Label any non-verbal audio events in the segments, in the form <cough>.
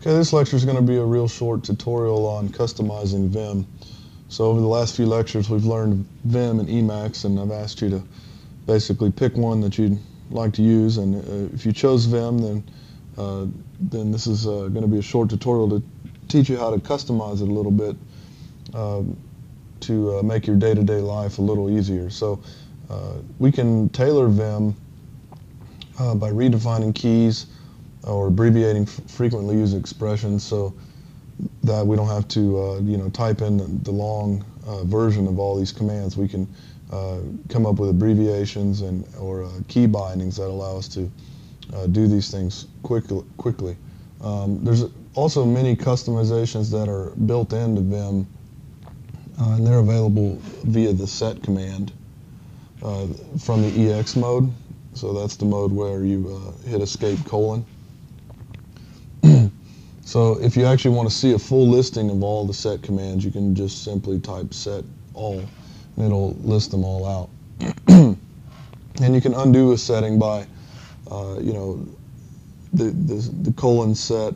Okay, this lecture is going to be a real short tutorial on customizing Vim. So over the last few lectures we've learned Vim and Emacs and I've asked you to basically pick one that you'd like to use and uh, if you chose Vim then uh, then this is uh, going to be a short tutorial to teach you how to customize it a little bit um, to uh, make your day-to-day -day life a little easier. So uh, we can tailor Vim uh, by redefining keys or abbreviating frequently used expressions so that we don't have to uh, you know type in the, long uh, version of all these commands. We can uh, come up with abbreviations and or uh, key bindings that allow us to uh, do these things quickly. quickly. Um, there's also many customizations that are built into Vim uh, and they're available via the set command from the EX mode. So that's the mode where you hit escape colon. So if you actually want to see a full listing of all the set commands, you can just simply type set all, and it'll list them all out. <clears throat> and you can undo a setting by, uh, you know, the, the, the colon set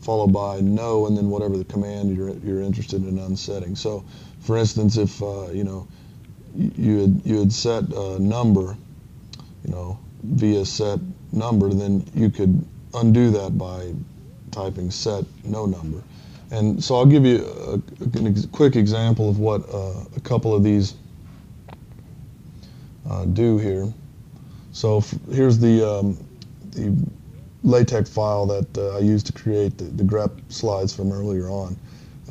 followed by no, and then whatever the command you're, you're interested in unsetting. So, for instance, if uh, you know you had you had set a number, you know, via set number, then you could undo that by typing set no number. And so I'll give you a, a quick example of what uh, a couple of these uh, do here. So here's the, um, the LaTeX file that uh, I used to create the, the, grep slides from earlier on.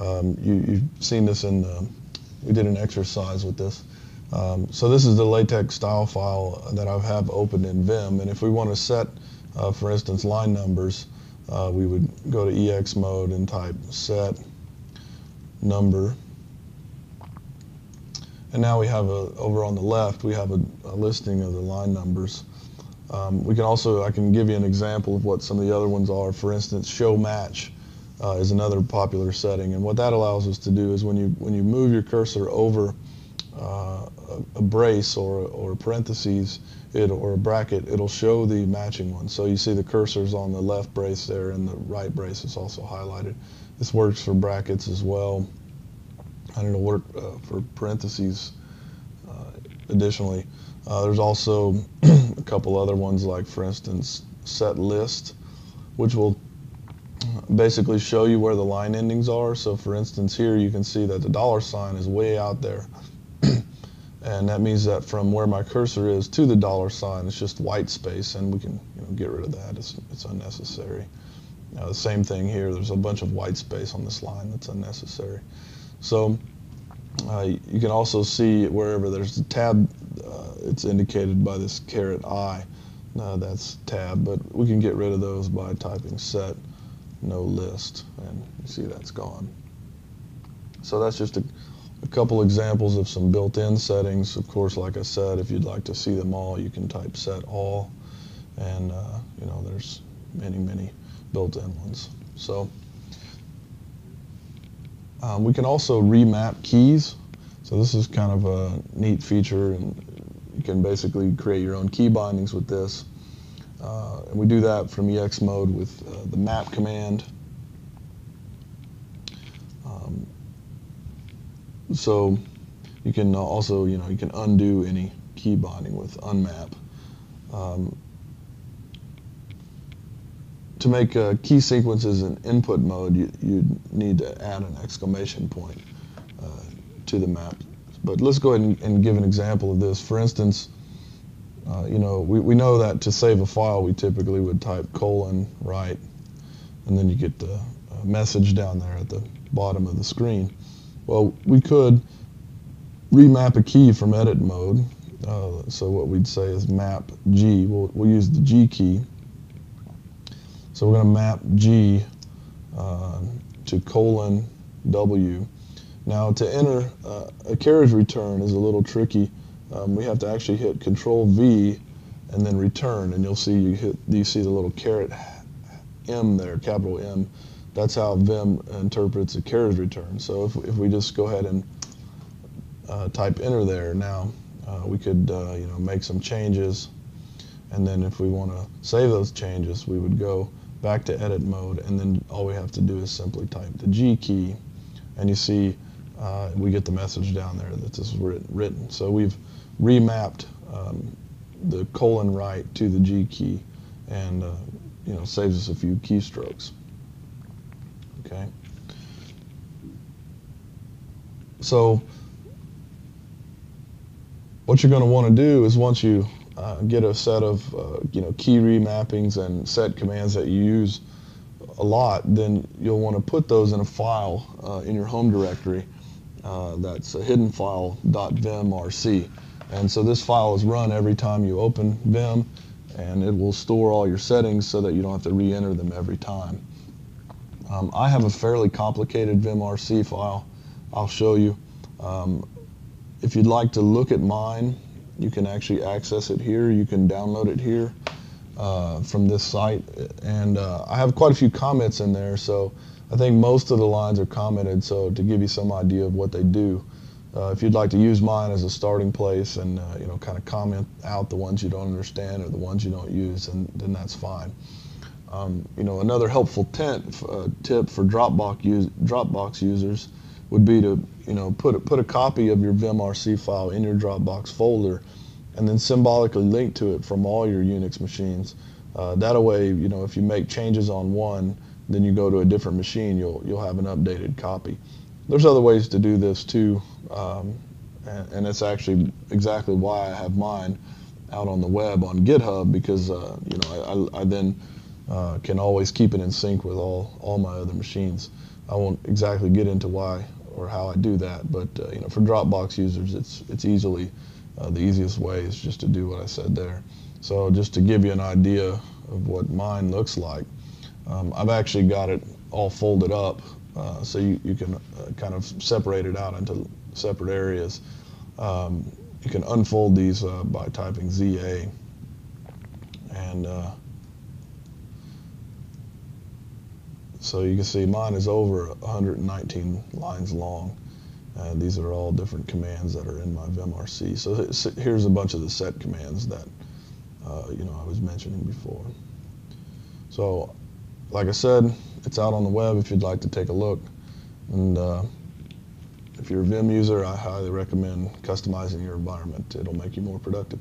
Um, you, have seen this in, uh, we did an exercise with this. Um, so this is the LaTeX style file that I have opened in Vim. And if we want to set, uh, for instance, line numbers, uh, we would go to EX mode and type set number. And now we have a, over on the left, we have a, a listing of the line numbers. Um, we can also, I can give you an example of what some of the other ones are. For instance, show match uh, is another popular setting. And what that allows us to do is when you, when you move your cursor over uh, a, brace or, or parentheses, it, or a bracket, it'll show the matching one. So you see the cursors on the left brace there and the right brace is also highlighted. This works for brackets as well. I don't know, work uh, for parentheses uh, additionally. Uh, there's also <clears throat> a couple other ones like, for instance, set list, which will basically show you where the line endings are. So for instance, here you can see that the dollar sign is way out there and that means that from where my cursor is to the dollar sign, it's just white space, and we can you know, get rid of that. It's, it's unnecessary. Uh, the same thing here. There's a bunch of white space on this line that's unnecessary. So uh, you can also see wherever there's a tab, uh, it's indicated by this caret I. Uh, that's tab, but we can get rid of those by typing set no list, and you see that's gone. So that's just a a couple examples of some built-in settings. Of course, like I said, if you'd like to see them all, you can type set all, and uh, you know there's many, many built-in ones. So um, we can also remap keys. So this is kind of a neat feature, and you can basically create your own key bindings with this. Uh, and we do that from EX mode with uh, the map command. So you can also, you know, you can undo any key binding with unmap. Um, to make uh, key sequences in input mode, you, you need to add an exclamation point uh, to the map. But let's go ahead and, and, give an example of this. For instance, uh, you know, we, we know that to save a file, we typically would type colon write, and then you get the uh, message down there at the bottom of the screen. Well, we could remap a key from edit mode. Uh, so what we'd say is map G. We'll, we'll use the G key. So we're going to map G uh, to colon W. Now to enter uh, a carriage return is a little tricky. Um, we have to actually hit Control V and then return, and you'll see you hit you see the little caret M there, capital M that's how Vim interprets a carriage return. So if, if we just go ahead and uh, type enter there now, uh, we could uh, you know make some changes, and then if we want to save those changes, we would go back to edit mode, and then all we have to do is simply type the G key, and you see uh, we get the message down there that this is written. So we've remapped um, the colon write to the G key, and uh, you know saves us a few keystrokes. Okay. So what you're going to want to do is once you uh, get a set of uh, you know key remappings and set commands that you use a lot, then you'll want to put those in a file uh, in your home directory. Uh, that's a hidden file .vimrc. And so this file is run every time you open Vim, and it will store all your settings so that you don't have to re-enter them every time. Um, I have a fairly complicated vimrc file. I'll show you. Um, if you'd like to look at mine, you can actually access it here. You can download it here uh, from this site. And uh, I have quite a few comments in there, so I think most of the lines are commented, so to give you some idea of what they do. Uh, if you'd like to use mine as a starting place and uh, you know kind of comment out the ones you don't understand or the ones you don't use, and then that's fine. Um, you know, another helpful tent, uh, tip for Dropbox, use, Dropbox users would be to you know put a, put a copy of your vimrc file in your Dropbox folder, and then symbolically link to it from all your Unix machines. Uh, that way, you know, if you make changes on one, then you go to a different machine, you'll you'll have an updated copy. There's other ways to do this too, um, and, and it's actually exactly why I have mine out on the web on GitHub because uh, you know I, I, I then uh, can always keep it in sync with all, all my other machines. I won't exactly get into why or how I do that, but uh, you know, for Dropbox users, it's it's easily uh, the easiest way is just to do what I said there. So just to give you an idea of what mine looks like, um, I've actually got it all folded up, uh, so you, you can uh, kind of separate it out into separate areas. Um, you can unfold these uh, by typing ZA, and So you can see mine is over 119 lines long. And these are all different commands that are in my vimrc. So here's a bunch of the set commands that uh, you know I was mentioning before. So like I said, it's out on the web if you'd like to take a look. And uh, if you're a Vim user, I highly recommend customizing your environment. It'll make you more productive.